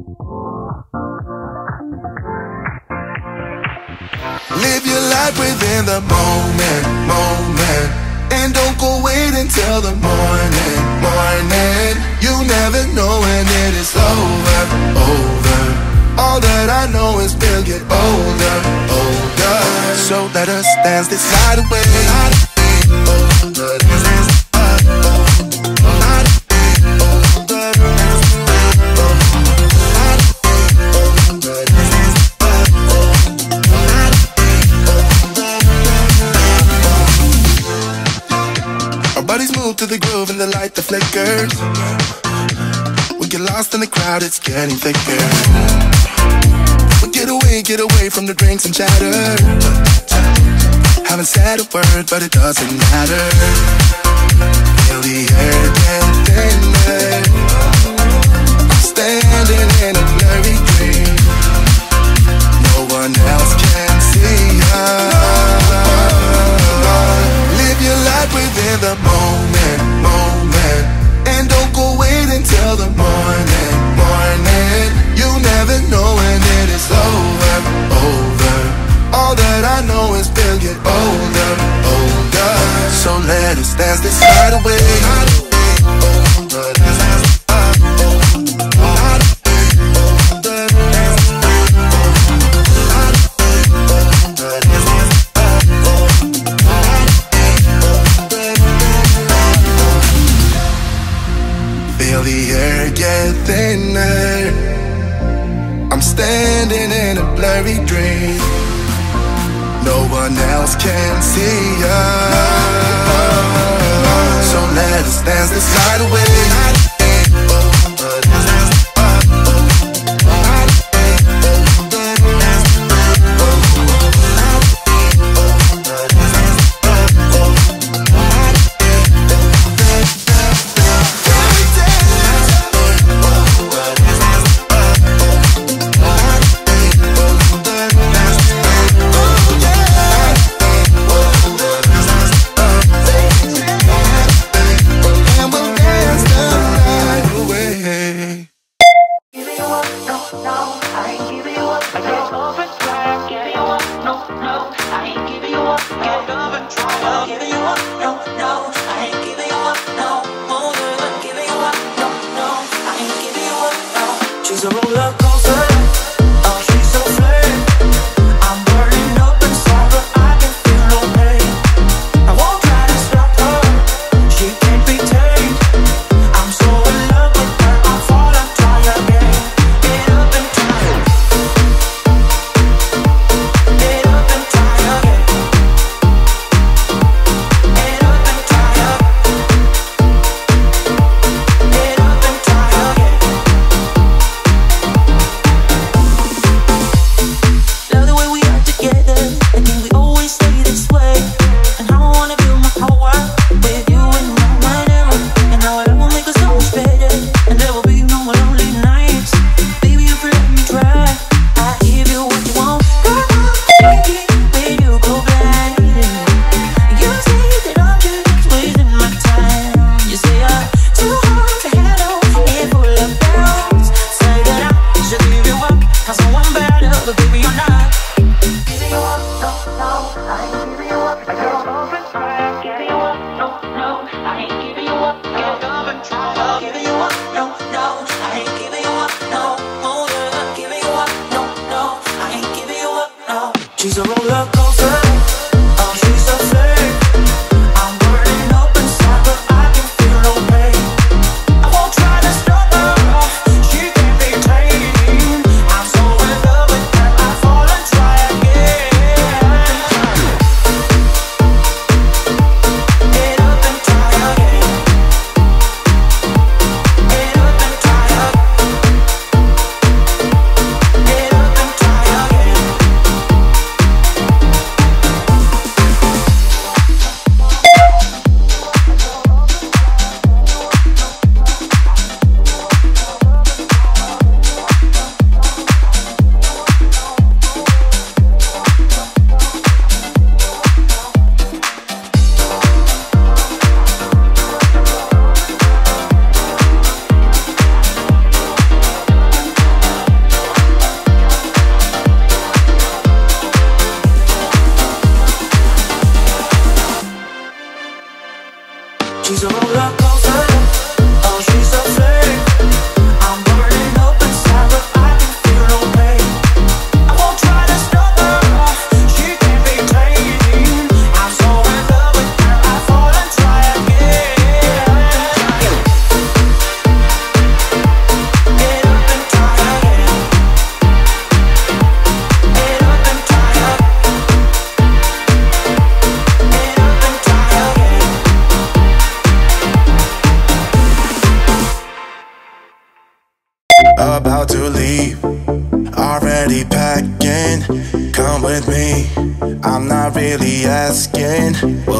Live your life within the moment, moment. And don't go wait until the morning, morning. You never know when it is over, over. All that I know is we'll get older, older. So let us dance this night away. Older, to the groove and the light that flickers. We get lost in the crowd, it's getting thicker. We get away, get away from the drinks and chatter. Haven't said a word, but it doesn't matter. Feel the air get thinner. Standing in us dance this away roller coaster. Asking.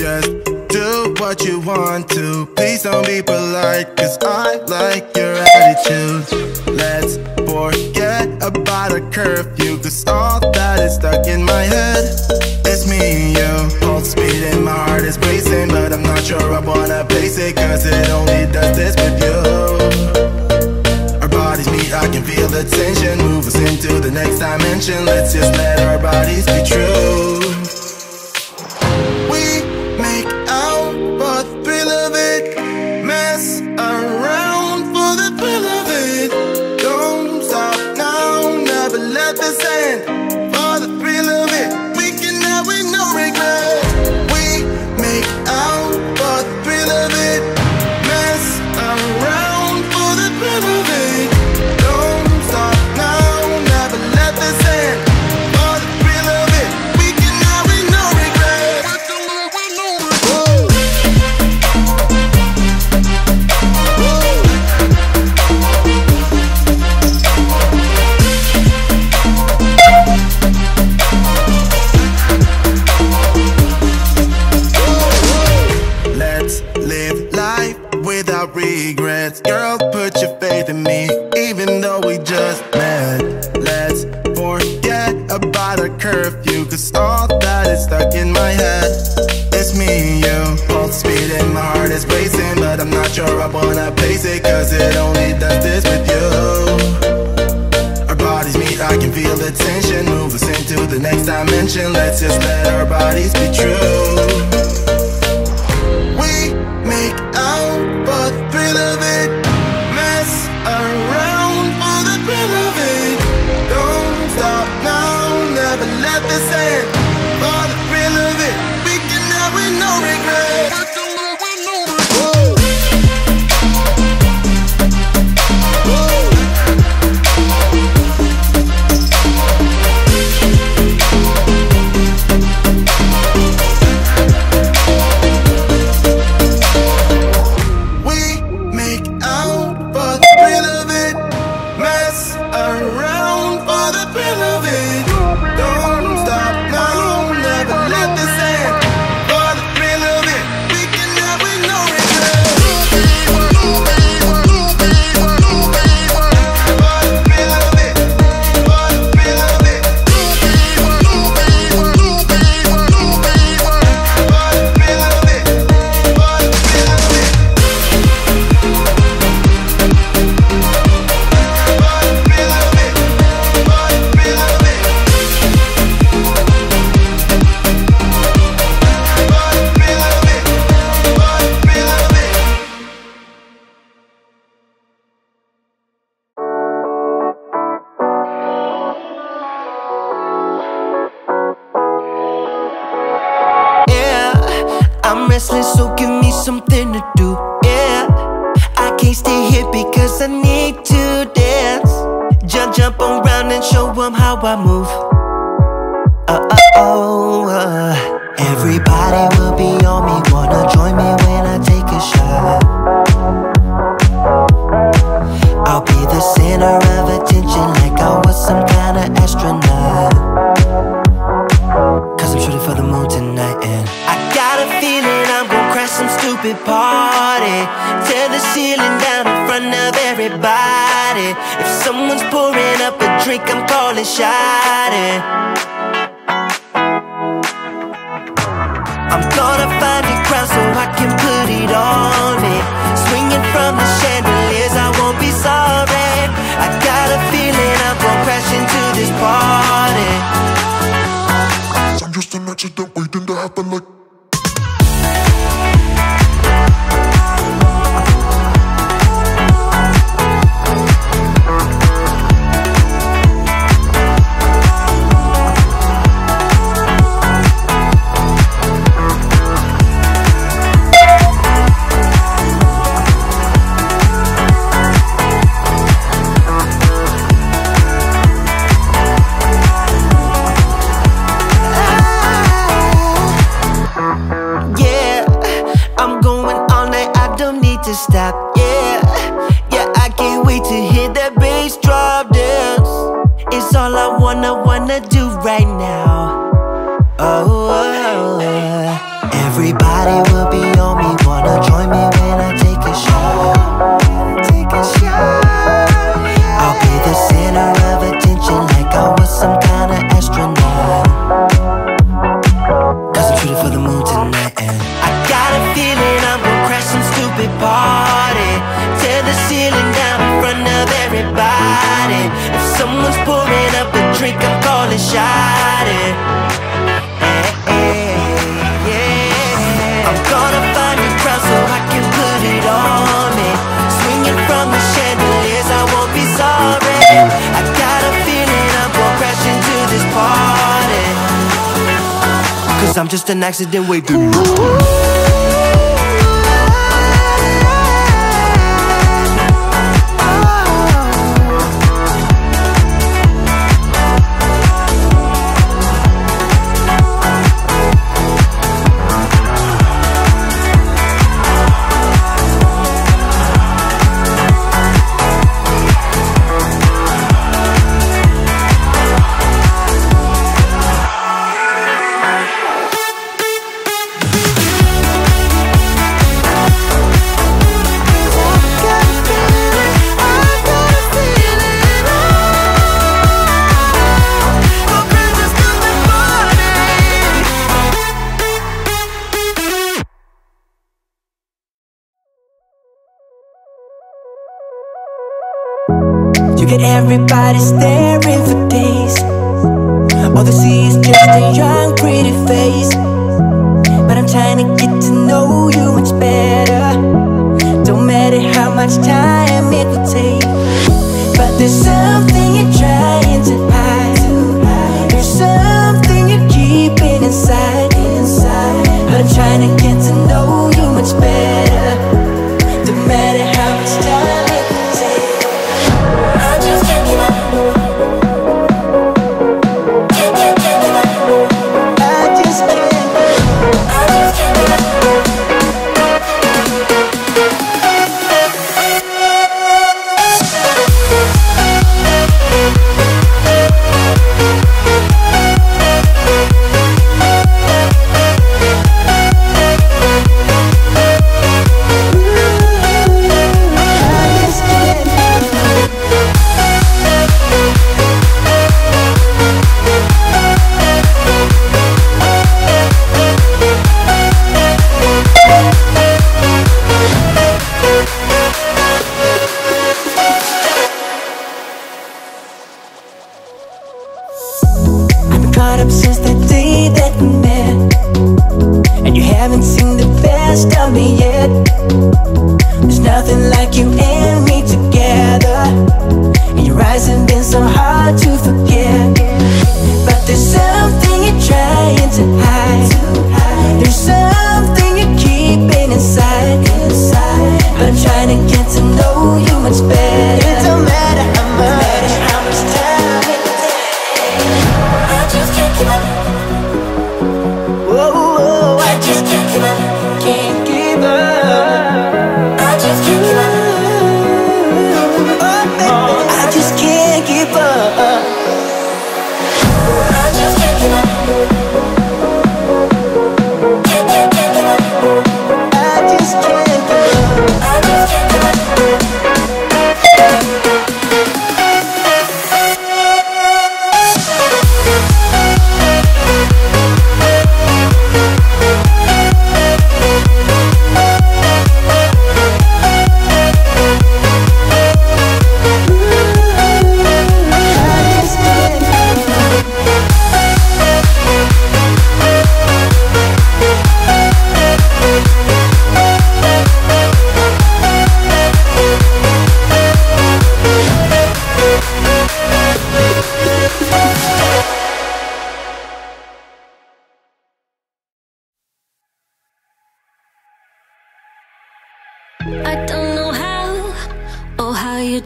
Just do what you want to. Please don't be polite, cause I like your attitude. Let's forget about a curfew, cause all that is stuck in my head. It's me and you. Pulse speed my heart is racing, but I'm not sure I wanna place it, cause it only does this with you. Our bodies meet, I can feel the tension. Move us into the next dimension. Let's just let our bodies be true. Even though we just met. Let's forget about a curfew, cause all that is stuck in my head. It's me and you, pulse speed and my heart is racing, but I'm not sure I wanna pace it, cause it only does this with you. Our bodies meet, I can feel the tension. Move us into the next dimension. Let's just let our bodies be true. Move. Uh uh oh. Uh. Everybody will be on me, wanna join me when I take a shot. I'll be the center of attention like I was some kind of astronaut. Cause I'm shooting for the moon tonight and I got a feeling I'm gonna crash some stupid party. Tear the ceiling drink, I'm calling shot. I'm gonna find a crowd so I can put it on me. Swinging from the chandeliers, I won't be sorry. I got a feeling I'm gonna crash into this party. I'm just an accident waiting to happen like to stop. Yeah, yeah, I can't wait to hear that bass drop dance. It's all I wanna, wanna do right now. Oh, oh, oh. everybody will be just an accident waiting. You get everybody staring for days. All they see is just a young, pretty face. But I'm trying to get to know you much better. Don't matter how much time it will take. But there's something you're trying to hide. There's something you're keeping inside. But I'm trying to get to know you much better.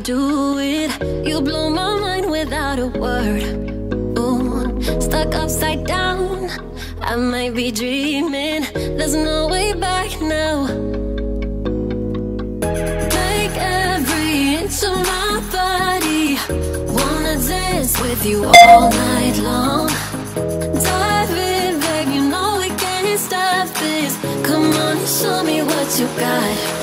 do it. You blow my mind without a word. Ooh, stuck upside down. I might be dreaming. There's no way back now. Take every inch of my body. Wanna dance with you all night long. Dive in, back, you know we can't stop this. Come on and show me what you got.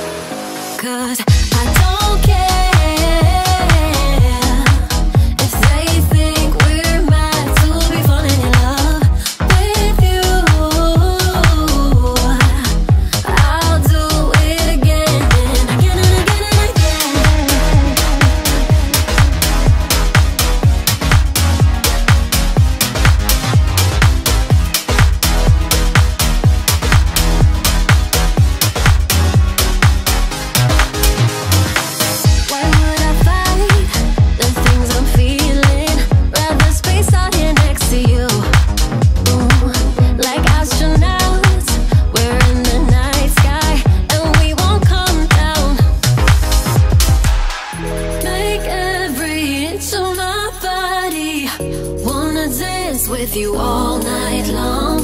you all night long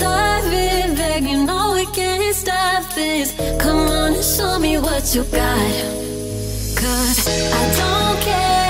Dive in, babe. you know we can't stop this Come on and show me what you got Cause I don't care